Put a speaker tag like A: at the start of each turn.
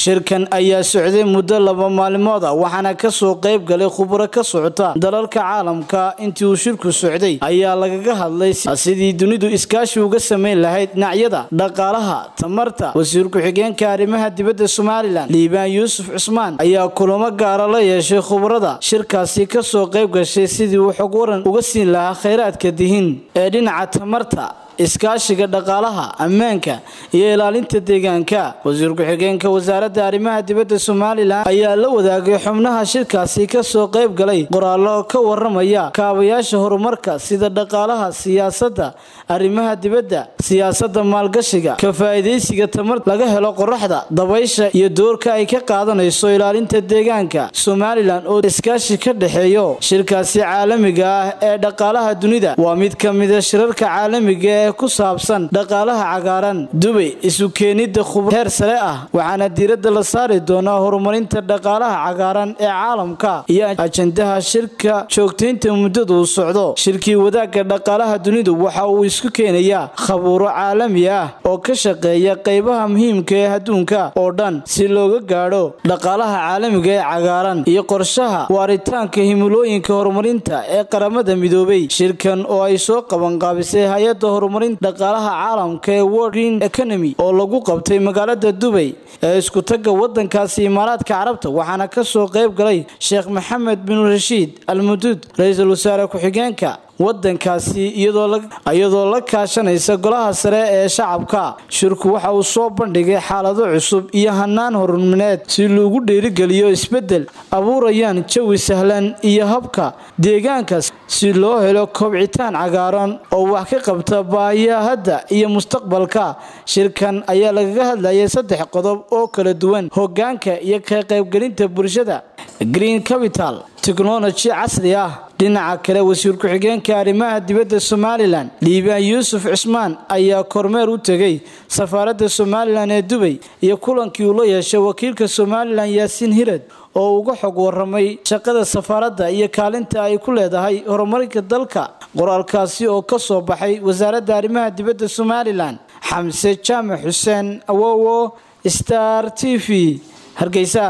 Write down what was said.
A: shirkan ayaa socday muddo laba maalmood ah waxaana ka soo qayb galay khubro ka socota dalalka caalamka. Intii uu shirku socday ayaa lagaga hadlay sidii dunidu iskaashi uga samayn lahayd dhinacyada dhaqaalaha tamarta wasiir ku-xigeenka arrimaha dibadda somalilan liibaan yuusuf cusmaan ayaa kulamo gaara la yeeshay khubrada shirkaasi ka soo qayb gashay sidii uu xog uga siin lahaa khayraadka dihin ee dhinaca tamarta iskaashiga dhaqaalaha ammaanka iyo ilaalinta deegaanka. Wasiir ku-xigeenka wasaaradda arrimaha dibadda somalilan ayaa la wadaagay xubnaha shirkaasi ka soo qayb galay qoraallo ka waramaya kaabayaasha horumarka sida dhaqaalaha siyaasadda arrimaha dibadda siyaasadda maalgashiga ka faa'iidaysiga tamar laga helo qoraxda dabaysha iyo doorka ay ka qaadanayso ilaalinta deegaanka somalilan oo iskaashi ka dhexeeyo. Shirkaasi caalamiga ah ee dhaqaalaha dunida waa mid ka mida shirarka caalamiga ee ku saabsan dhaqaalaha cagaaran dubay isu keenidda heer sare ah waxaana diiradda la saari doonaa horumarinta dhaqaalaha cagaaran ee caalamka iyo ajandaha shirka joogtaynta muddada uu socdo. Shirkii wadaagga dhaqaalaha dunidu waxa uu isku keenayaa khabuuro caalami ah oo ka shaqeeya qaybaha muhiimka ee adduunka oo dhan si looga gaadho dhaqaalaha caalamiga ee cagaaran iyo qorshaha waaritaanka himilooyinka horumarinta ee qaramada midoobay. Shirkan oo ay soo qabanqaabisay hay'adda horumarinta dhaqaalaha caalamka ee world green economy oo lagu qabtay magaalada dubay ee isku tagga wadankaasi imaaraadka carabta waxaana ka soo qayb galay sheekh maxamed bin rashiid almuduud ra'iisul wasaare ku-xigeenka wadankaasi iyadoo la kaashanaysa golaha sare ee shacabka. Shirku waxa uu soo bandhigay xaalado cusub iyo hanaan horumineed si loogu dhiirigeliyo isbeddel abuurayaan jawi sahlan iyo habka deegaankaas si loo helo kobcitaan cagaaran oo wax ka qabta baahiyaha hadda iyo mustaqbalka. Shirkan ayaa lagaga hadlayay saddex qodob oo kala duwan hogaanka iyo ka qaybgelinta bulshada. Green capital technology casri ah dhinaca kale wasiir ku-xigeenka arrimaha dibadda somalilan liibaan yuusuf cusmaan ayaa kormeer u tegay safaaradda somalilan ee dubay iyo kulankii uu la yeeshay wakiilka somalilan yaasiin hirad oo uga xog waramay shaqada safaaradda iyo kaalinta ay ku leedahay horumarinka dalka. Qoraalkaasi oo ka soo baxay wasaaradda arrimaha dibadda somalilan xamse jaamac xuseen awowo star t v. Hargeysa